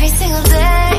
every single day.